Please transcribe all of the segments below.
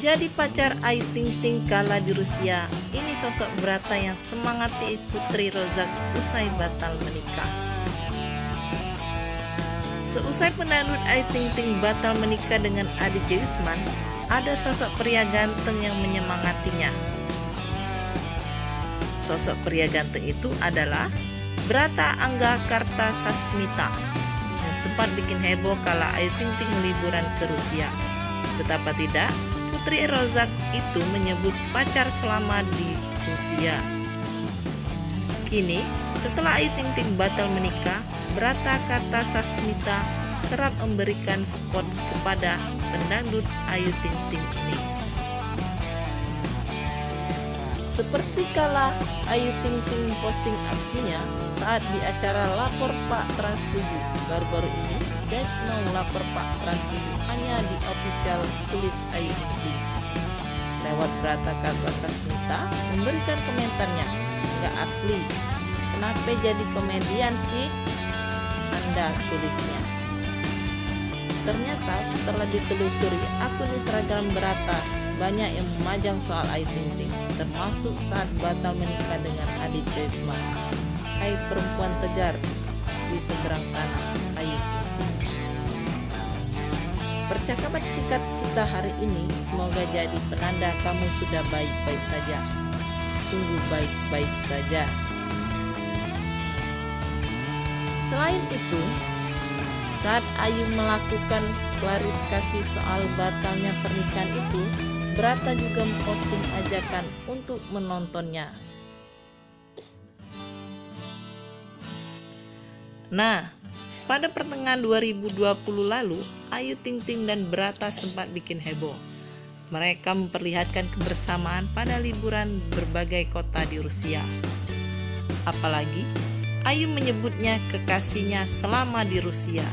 Jadi pacar Ayu Ting Ting kala di Rusia, ini sosok Brata yang semangati Putri Rozak usai batal menikah. Seusai penandut Ayu Ting Ting batal menikah dengan Aditya Yusman, ada sosok pria ganteng yang menyemangatinya. Sosok pria ganteng itu adalah Brata Angga Karta Sasmita yang sempat bikin heboh kala Ayu Ting Ting liburan ke Rusia. Betapa tidak, Putri Rozak itu menyebut pacar selama di Rusia. Kini, setelah Ayu Ting Ting batal menikah, Brata Kata Sasmita kerap memberikan spot kepada pendangdut Ayu Ting Ting ini. Seperti kala Ayu Ting Ting posting aksinya saat di acara Lapor Pak Trans 7 baru-baru ini, guys no Lapor Pak Trans 7 hanya di official tulis Ayu Ting Ting. Lewat Brata Kata Sasmita memberikan komentarnya, nggak asli. Kenapa jadi komedian sih? Anda tulisnya. Ternyata setelah ditelusuri akun Instagram Berata banyak yang memajang soal Ayu Ting Ting, termasuk saat batal menikah dengan Aditya Yusman. Hai perempuan tegar di seberang sana, Ayu Ting Ting. Percakapan singkat kita hari ini semoga jadi penanda kamu sudah baik-baik saja. Sungguh baik-baik saja. Selain itu, saat Ayu melakukan klarifikasi soal batalnya pernikahan itu, Brata juga memposting ajakan untuk menontonnya. Nah, pada pertengahan 2020 lalu, Ayu Ting Ting dan Brata sempat bikin heboh. Mereka memperlihatkan kebersamaan pada liburan berbagai kota di Rusia. Apalagi, Ayu menyebutnya kekasihnya selama di Rusia.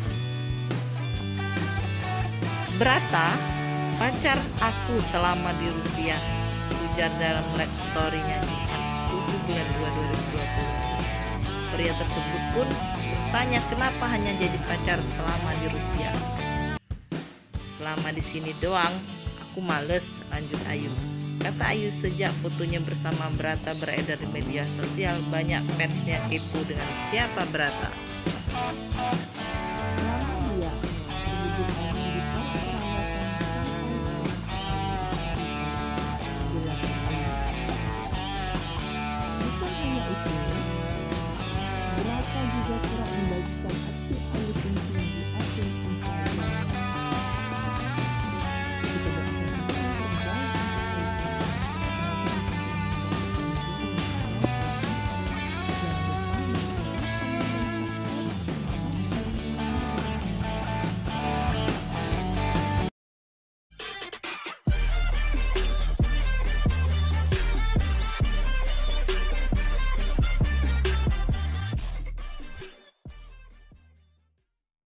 Brata, pacar aku selama di Rusia, ujar dalam live story-nya Jumat 7 bulan 2 2020. Pria tersebut pun bertanya kenapa hanya jadi pacar selama di Rusia. Selama di sini doang, aku males, lanjut Ayu. Kata Ayu sejak fotonya bersama Brata beredar di media sosial, banyak fansnya kepo dengan siapa Brata. juga kurang membaikkan aksi alih fungsi yang diatur